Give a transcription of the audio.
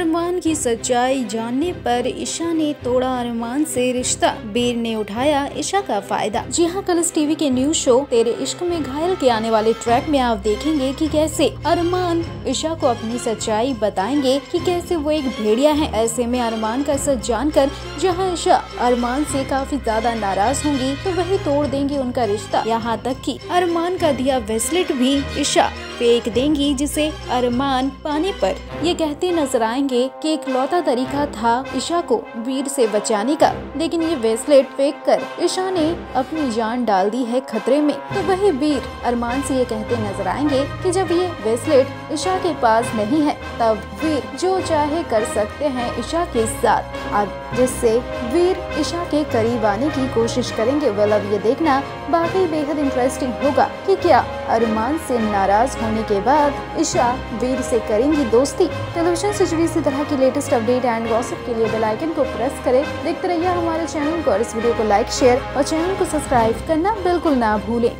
अरमान की सच्चाई जानने पर ईशा ने तोड़ा अरमान से रिश्ता। बीर ने उठाया ईशा का फ़ायदा। जी हाँ कलर्स टीवी के न्यूज़ शो तेरे इश्क में घायल के आने वाले ट्रैक में आप देखेंगे कि कैसे अरमान ईशा को अपनी सच्चाई बताएँगे कि कैसे वो एक भेड़िया है। ऐसे में अरमान का सच जानकर जहाँ ईशा अरमान से काफ़ी ज़्यादा नाराज़ होंगी तो वही तोड़ देंगे उनका रिश्ता। यहाँ तक कि अरमान का दिया वेस्लेट भी ईशा फेंक देंगी, जिसे अरमान पाने पर ये कहते नज़र आएँगे। कि एक लौता तरीका था ईशा को वीर से बचाने का, लेकिन ये वेस्लेट फेंक कर ईशा ने अपनी जान डाल दी है खतरे में। तो वही वीर अरमान से ये कहते नज़र आएँगे कि जब ये वेस्लेट ईशा के पास नहीं है, तब वीर जो चाहे कर सकते हैं ईशा के साथ। जिससे वीर ईशा के करीब आने की कोशिश करेंगे वेल अब ये देखना बाकी बेहद इंटरेस्टिंग होगा कि क्या अरमान से नाराज़ होने के बाद ईशा वीर से करेंगी दोस्ती। टेलीविज़न से जुड़ी इसी तरह की लेटेस्ट अपडेट एंड गॉसिप के लिए बेल आइकन को प्रेस करें। देखते रहिए हमारे चैनल को और इस वीडियो को लाइक शेयर और चैनल को सब्सक्राइब करना बिल्कुल ना भूलें।